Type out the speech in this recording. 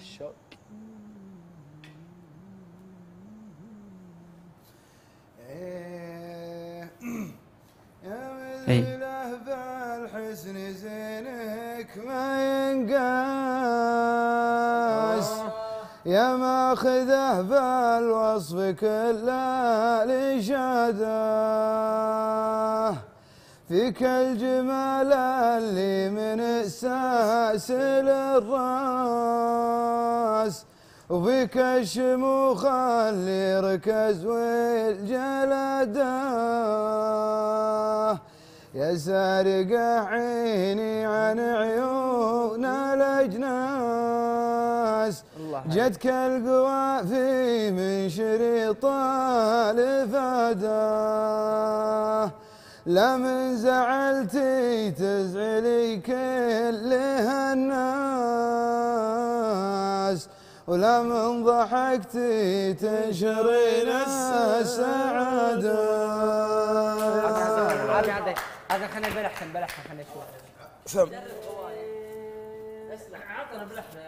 الشوق إيه. يا إي. مذله بالحسن زينك ما ينقاس يا ماخذه بالوصف كل الإشادة فيك الجمال اللي من الساس للراس وفيك الشموخ اللي ركز والجلده يا سارق عيني عن عيون الأجناس جتك القوافي من شريط الافاده لا من زعلتي تزعلي كل الناس ولا من ضحكتي تنشرين السعادة. هذا هذا هذا خلينا بلحن بلحن خلينا نشوف سم اسمع عطنا بلحظه